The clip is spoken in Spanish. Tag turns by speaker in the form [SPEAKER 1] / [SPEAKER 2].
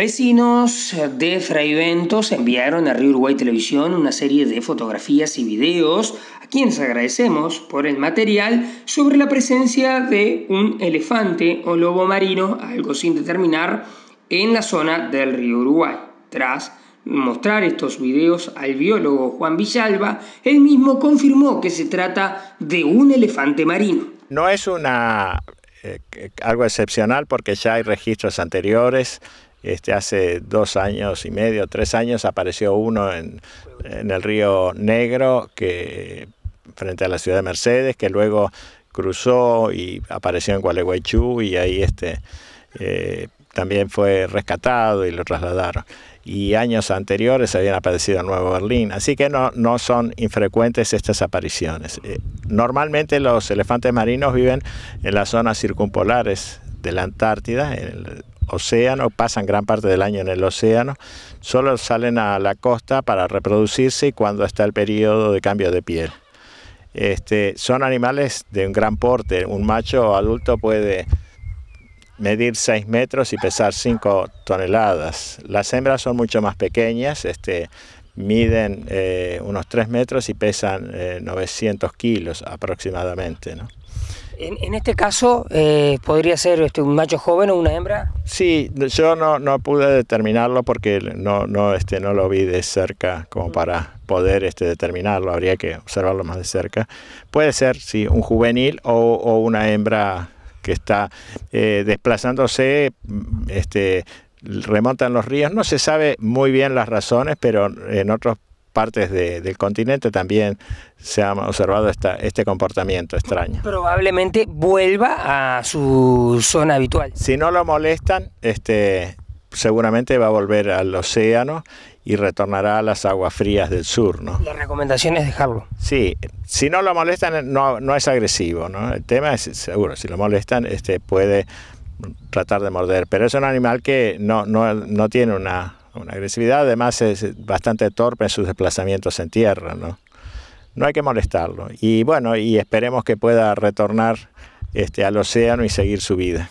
[SPEAKER 1] Vecinos de Fraiventos enviaron a Río Uruguay Televisión una serie de fotografías y videos a quienes agradecemos por el material sobre la presencia de un elefante o lobo marino, algo sin determinar, en la zona del río Uruguay. Tras mostrar estos videos al biólogo Juan Villalba, él mismo confirmó que se trata de un elefante marino.
[SPEAKER 2] No es una eh, algo excepcional porque ya hay registros anteriores este, hace dos años y medio, tres años, apareció uno en, el río Negro, que, frente a la ciudad de Mercedes, que luego cruzó y apareció en Gualeguaychú y ahí este, eh, también fue rescatado y lo trasladaron. Y años anteriores habían aparecido en Nuevo Berlín, así que no, no son infrecuentes estas apariciones. Eh, normalmente los elefantes marinos viven en las zonas circumpolares de la Antártida, en el océano, pasan gran parte del año en el océano, solo salen a la costa para reproducirse cuando está el periodo de cambio de piel. Este, son animales de un gran porte, un macho adulto puede medir 6 metros y pesar 5 toneladas. Las hembras son mucho más pequeñas, este, miden eh, unos 3 metros y pesan 900 eh, kilos aproximadamente. ¿no?
[SPEAKER 1] En, este caso, eh, ¿podría ser este, un macho joven o una hembra?
[SPEAKER 2] Sí, yo no, no pude determinarlo porque no, no, este, no lo vi de cerca como para poder este, determinarlo, habría que observarlo más de cerca. Puede ser, sí, un juvenil o, una hembra que está eh, desplazándose, este, remontan los ríos. No se sabe muy bien las razones, pero en otros partes del continente también se ha observado esta, este comportamiento extraño.
[SPEAKER 1] Probablemente vuelva a su zona habitual.
[SPEAKER 2] Si no lo molestan, este, seguramente va a volver al océano y retornará a las aguas frías del sur. ¿no?
[SPEAKER 1] La recomendación es dejarlo.
[SPEAKER 2] Sí, si no lo molestan no, no es agresivo. ¿no? El tema es seguro, si lo molestan este, puede tratar de morder, pero es un animal que no, no, no tiene una una agresividad, además es bastante torpe en sus desplazamientos en tierra, ¿no? No hay que molestarlo. Y bueno, y esperemos que pueda retornar este, al océano y seguir su vida.